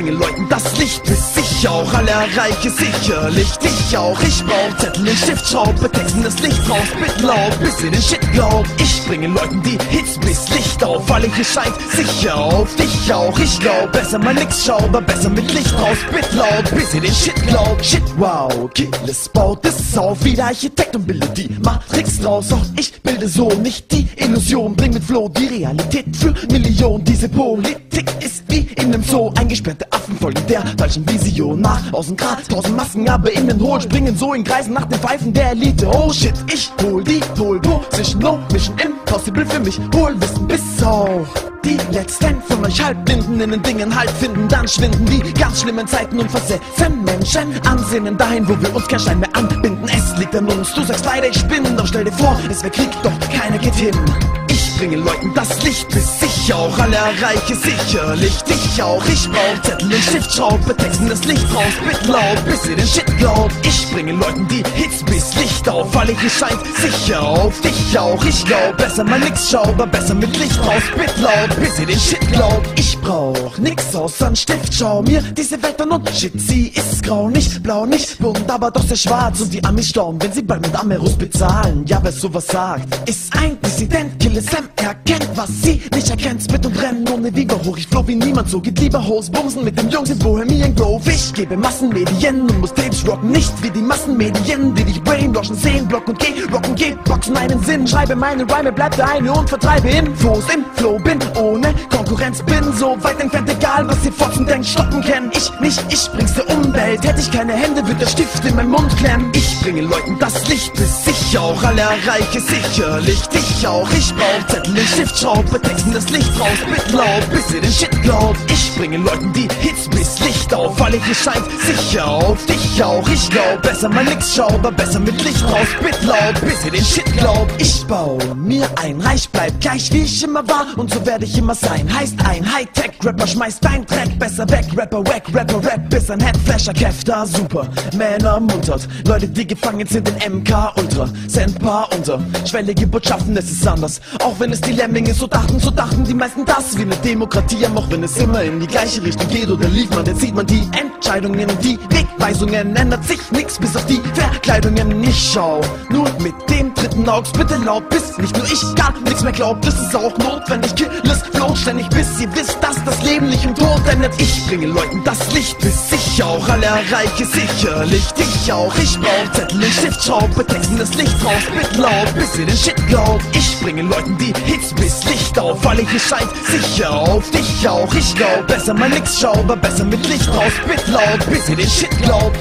bringe Leuten das Licht, bis ich auch alle erreiche, sicherlich dich auch. Ich brauch Zettel und Stiftschraube, texten das Licht raus, bitte laut, bis ihr den Shit glaubt. Ich bringe Leuten die Hits bis Licht auf, weil ich scheint sicher auf dich auch. Ich glaub, besser mal nix schau, aber besser mit Licht raus, bitte laut, bis ihr den Shit glaubt. Shit, wow, Killes baut es auf, wie der Architekt und bildet die Matrix draus. Doch ich bilde so nicht die Illusion, bring mit Flow die Realität für Millionen. Diese Politik ist wie in einem Zoo, eingesperrte Affen folgen der falschen Vision. Nach außen grad, tausend Masken, aber innen hohl, springen so in Kreisen nach den Pfeifen der Elite. Oh shit, ich hol die Pole Position, no Mission Impossible für mich, hol Wissen bis auf. Die letzten von euch Halbblinden in den Dingen Halt finden, dann schwinden die ganz schlimmen Zeiten und versetzen Menschen Ansinnen dahin, wo wir uns kein Stein mehr anbinden. Es liegt an uns, du sagst leider, ich bin, doch stell dir vor, es wär Krieg, doch keiner geht hin. Ich bringe Leuten das Licht, bis ich auch alle erreiche, sicherlich dich auch. Ich brauch Zettel und Stiftschraube, texten das Licht raus, bitte laut, bis ihr den Shit glaubt. Ich bringe Leuten die Hits bis Licht auf, weil ich scheint sicher auf dich auch. Ich glaub, besser mal nix schau, aber besser mit Licht raus, bitte laut, bis ihr den Shit glaubt. Ich brauch nix außer ein Stift, schau mir diese Welt an und shit, sie ist grau, nicht blau, nicht bunt, aber doch sehr schwarz. Und die Amis staunen, wenn sie bald mit Amerus bezahlen. Ja, wer sowas sagt, ist ein Dissident, Kille Sam erkennt, was sie nicht erkennt. Spit und brennen ohne Viva hoch, ich flow wie niemand so. Geht lieber Hose bumsen mit den Jungs in Bohemian Grove. Ich gebe Massenmedien und muss Tapes rocken, nicht wie die Massenmedien, die dich brainwashen, sehen, blocken, geh, rocken, geh, boxen einen Sinn. Schreibe meine Rhyme, bleib der eine und vertreibe Infos im Flow, bin ohne Konkurrenz, bin so weit entfernt, egal was ihr Fotzen denkt, stoppen kennen. Ich nicht, ich bring's der Umwelt, hätte ich keine Hände, wird der Stift in meinen Mund klemmen. Ich bringe Leuten das Licht, bis ich auch alle erreiche, sicherlich dich auch. Ich brauch Zettel und Stiftschraube, texten das Licht raus, bitte laut, bis ihr den Shit glaubt. Ich bringe Leuten die Hits bis Licht auf, weil ich scheint sicher auf dich auch. Ich glaub, besser mal nix schau, besser mit Licht raus, bitte laut, bis ihr den Shit glaubt. Ich bau mir ein Reich, bleib gleich wie ich immer war und so werde ich immer sein. Heißt ein Hightech-Rapper, schmeißt dein Dreck besser weg, Rapper weg, Rapper Rap bis ein Headflasher, Käfter super, Männer muntert, Leute die gefangen sind in MK Ultra, paar unter, schwellige Botschaften, es ist anders. Auch wenn es die Lemminge so dachten, so dachten die meisten das wie eine Demokratie, auch wenn es immer in die gleiche Richtung geht oder lief man, dann sieht man die Entscheidungen und die Wegweisungen, ändert sich nix bis auf die Verkleidungen. Ich schau nur mit dem dritten Augs bitte laut, bis nicht nur ich gar nichts mehr glaubt, das ist auch notwendig. Killes Flow ständig, bis ihr wisst, dass das Leben nicht im Tod endet. Ich bringe Leuten das Licht, bis ich auch alle erreiche, sicherlich dich auch. Ich brauch Zettel und Stiftschraube, texten das Licht raus, bitte laut, bis ihr den Shit glaubt. Ich bringe Leuten die Hits bis Licht auf, weil ich scheint sicher auf dich auch. Ich glaub, besser mal nix schau, aber besser mit Licht raus, bitte laut, bis ihr den Shit glaubt.